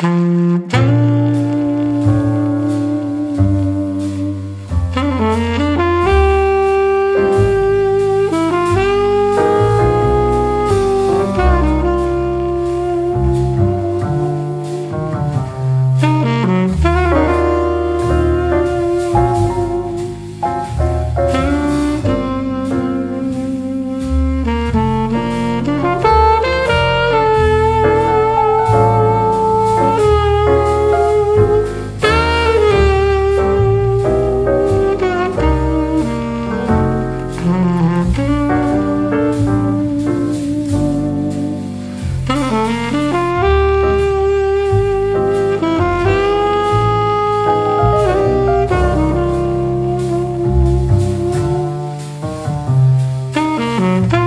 Música Mm-hmm.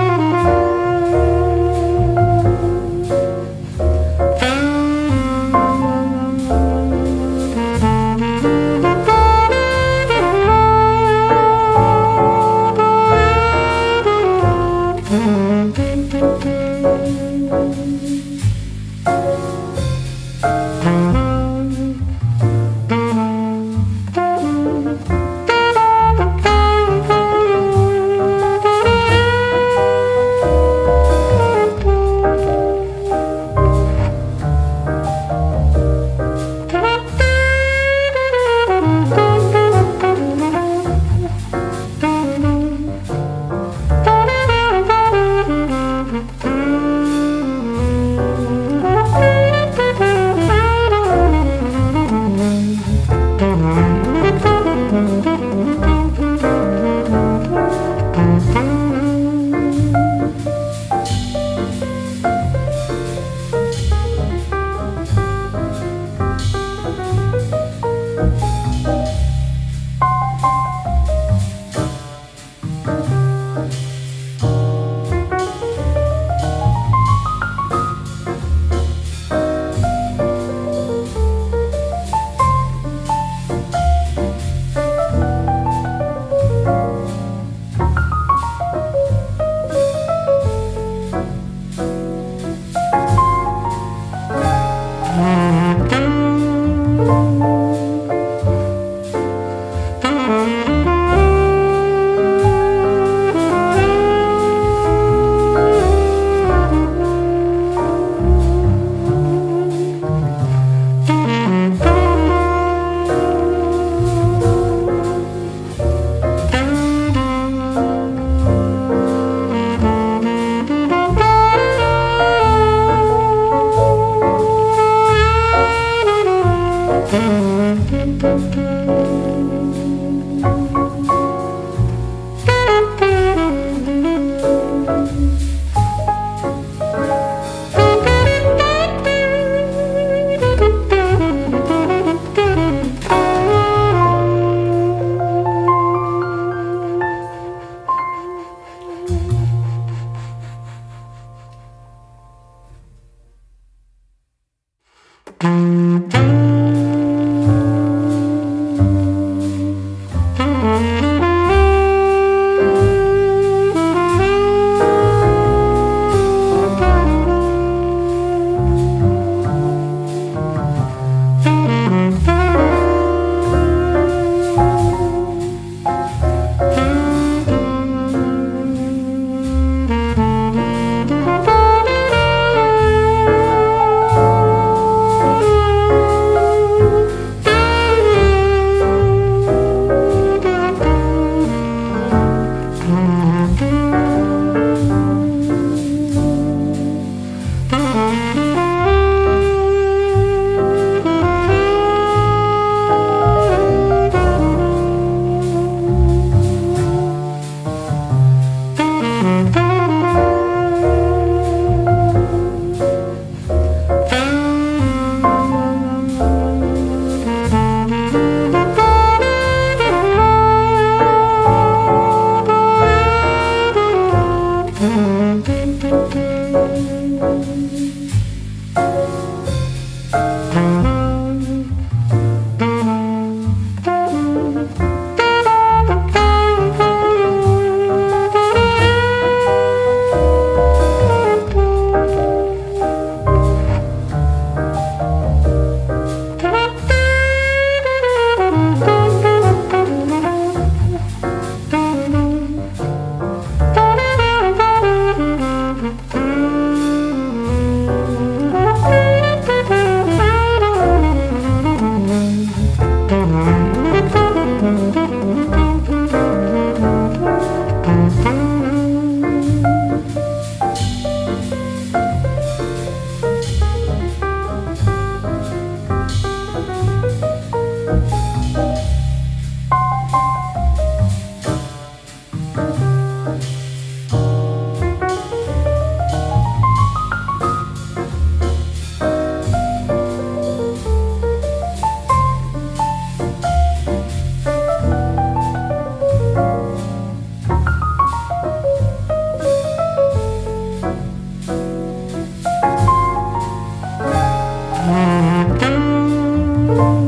Bye.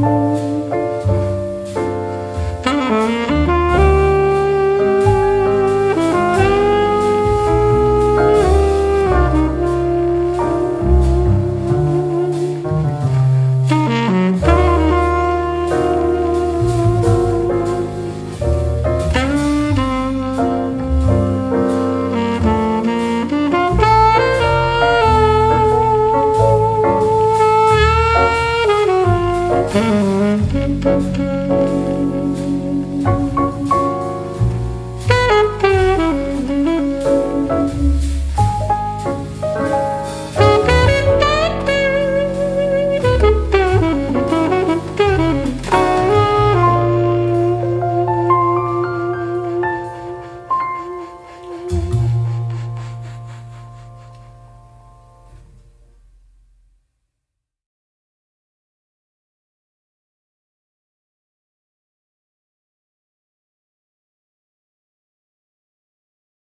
Bye.